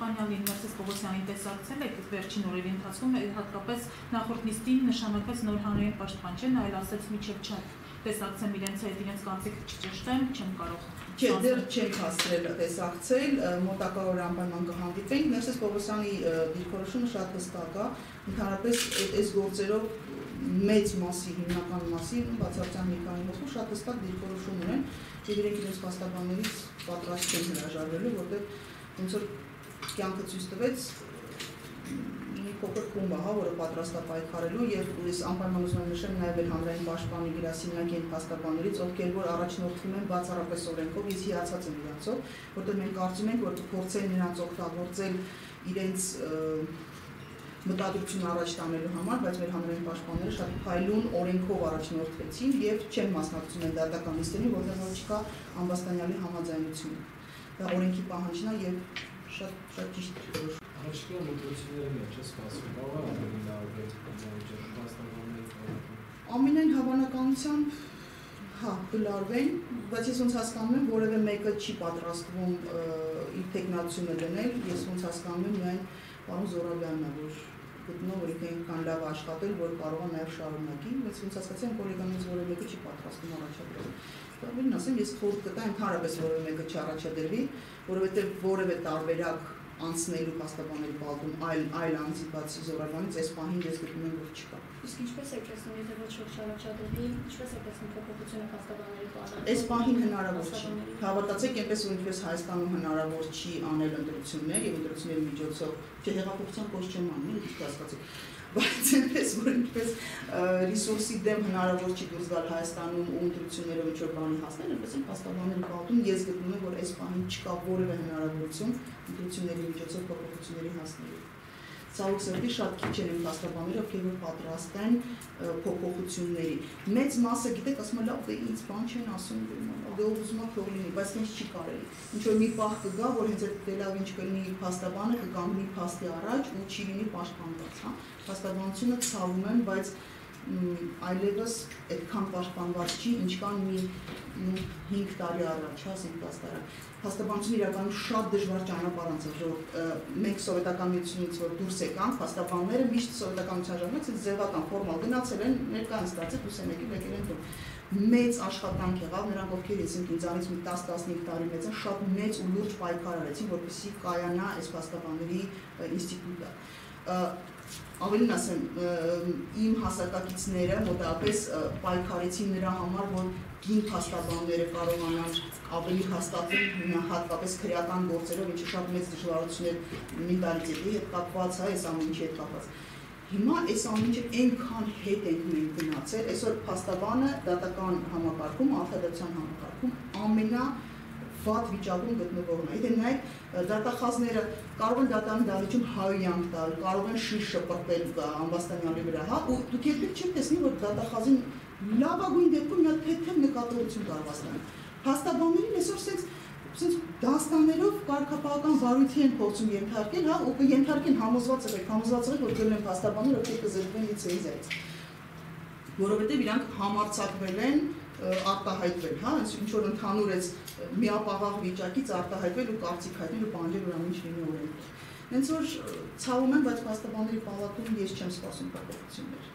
Պաշտպանյանին Մերսես Պողոսյանին տեսակցել եք վերջին օրերի ընթացքում, հատկապես նախորդ նիստին նշանակած նոր հանրային պաշտպան չէ, նա այլ ասաց միջև չափ տեսակցեմ իրենց հետ, իրենց կանցիկը չճշտեմ, չեմ կարող Չէ, դեռ չենք հասցրել տեսակցել, մոտակա օրը անպայման կհանդիպենք։ Ներսես Պողոսյանի դիրքորոշումը շատ հստակ է, ընդհանրապես այս գործերով մեծ մասի, հիմնական մասի, բացարձակ մի քանի հոգու շատ հստակ դիրքորոշում ունեն, եւ իրենք իրենց փաստաբաններից պատրաստ չեն հրաժարվելու, որտեղ ոնց որ կյանքը ցույց տվեց մի փոքր խումբ հա, որը պատրաստ է պայքարելու եւ ես անպայման ուզում եմ նշեմ նաեւ էլ հանրային պաշտպանի գրասենյակի այն փաստաբաններից, ովքեր որ առաջնորդվում են բացառապես օրենքով, ես հիացած եմ իրանցով, որտեղ մենք կարծում ենք, որ կփորձեն նրանց օգտագործել իրենց մտադրություն առաջ տանելու համար, բայց մեր հանրային պաշտպանները շատ փայլուն օրենքով առաջնորդվեցին եւ չեն մասնակցում են դատական նիստերին, որտեղ որ չկա ամբաստանյալի համաձայնություն։ Դա օրենքի պահանջն է եւ շատ շատ ճիշտ Առաջիկա մոտեցումները մեջ է սպասվում, կարող է ավելի փաստաբանների Ամենայն հավանականությամբ հա կլարվեն, բայց ես ոնց հասկանում եմ, որևէ մեկը չի պատրաստվում իր տեխնացիոնը դնել, ես ոնց հասկանում եմ միայն պարոն Զորաբյանն է, որ գտնում որ ինքը այնքան լավ աշխատել, որ կարող է նաև շարունակի, բայց ոնց հասկացա, այն գոլեգանից որևէ մեկը չի պատրաստվում առաջադրել։ Ավելին ասեմ, ես խորտ կտա ընդհանրապես որևէ մեկը չառաջադրվի, որովհետև որևէ տարբերակ անցնելու հաստաբաների բալտում այլ այլ անձի բացի զորավանից այս պահին ես գտնում եմ որ չկա։ Իսկ ինչպես եք տեսնում, եթե ոչ շուրջ առաջադրվի, ինչպես եք տեսնում փոփոխությունը հաստաբաների բալտում։ Այս պահին հնարավոր չի։ Հավատացեք, այնպես որ ինչպես Հայաստանում հնարավոր չի անել ընտրություններ եւ ընտրությունների միջոցով չէ հեղափոխության կոչ չեմ անում, ինչ կասկածեք բայց այնպես որ ինչպես ռեսուրսի դեմ հնարավոր չի դուրս գալ Հայաստանում ու ընտրություններով ինչ-որ բանի հասնել, այնպես են փաստաբանների պատում ես գտնում եմ, որ այս բանին չկա որևէ հնարավորություն ընտրությունների միջոցով փոփոխությունների հասնելու ցավոք սրտի շատ քիչ են իմ փաստաբանները, ովքեր որ պատրաստ են փոփոխությունների։ Մեծ մասը գիտեք, ասում են լավ, դե ինձ բան չեն ասում, դե ուզում եք թող լինի, բայց ինձ չի կարելի։ Ինչ որ մի պահ կգա, որ հենց այդ դե լավ ինչ կլինի փաստաբանը կկանգնի փաստի առաջ ու չի լինի պաշտպանված, հա։ Փաստաբանությունը ցավում են, բայց այլևս այդքան պաշտպանված չի, ինչքան մի 5 տարի առաջ, հա, 10 տարի հաստաբանությունը իրականում շատ դժվար ճանապարհ անցավ, որ մենք սովետական միությունից որ դուրս եկանք, հաստաբանները միշտ սովետական միության ժամանակ այդ ձևական ֆորմալ գնացել են, ներկայ ստացել լուսամեկի եկել են տուն։ Մեծ աշխատանք եղավ, նրանք ովքեր եսին ինձանից մի 10-15 տարի մեծ են, շատ մեծ ու լուրջ պայքար արեցին, որպեսզի կայանա այս հաստաբանների ինստիտուտը ավելին ասեմ, իմ հասակակիցները մոտավորապես պայքարեցին նրա համար, որ գին փաստաբանները կարողանան ավելի հաստատել հատկապես քրեական գործերով, ինչը շատ մեծ դժվարություններ մենտալիտետի հետ կապված է, այս ամեն ինչի հետ կապված։ Հիմա այս ամեն ինչը այնքան հետ ենք մենք գնացել, այսօր փաստաբանը դատական համակարգում, արտադրության համակարգում ամենա վատ վիճակում գտնվողն է։ Եթե նայեք դատախազները կարող են դատանի դահլիճում հայյանք տալ, կարող են շիշ շպրտել ամբաստանյալի վրա, հա, ու դուք երբեք չեք տեսնի, որ դատախազին լավագույն դեպքում հատ թեթև նկատողություն կարող ստանալ։ Հաստաբաններին այսօր sense sense դաստաներով կարգապահական վարույթի են փորձում ենթարկել, հա, ու կենթարկեն համոզված եղեք, համոզված եղեք, որ գնում են հաստաբաները, ովքեր կզրկվեն լիցենզիայից։ Որովհետև իրանք համարցակվել են արտահայտվել, հա, ինչ որ ընդհանուր այս միապաղաղ վիճակից արտահայտվել ու կարծիք հայտնել ու բանջել ինչ լինի օրենքով։ Հենց որ ցավում եմ, բայց փաստաբանների պալատում ես չեմ սպասում փոփոխություններ։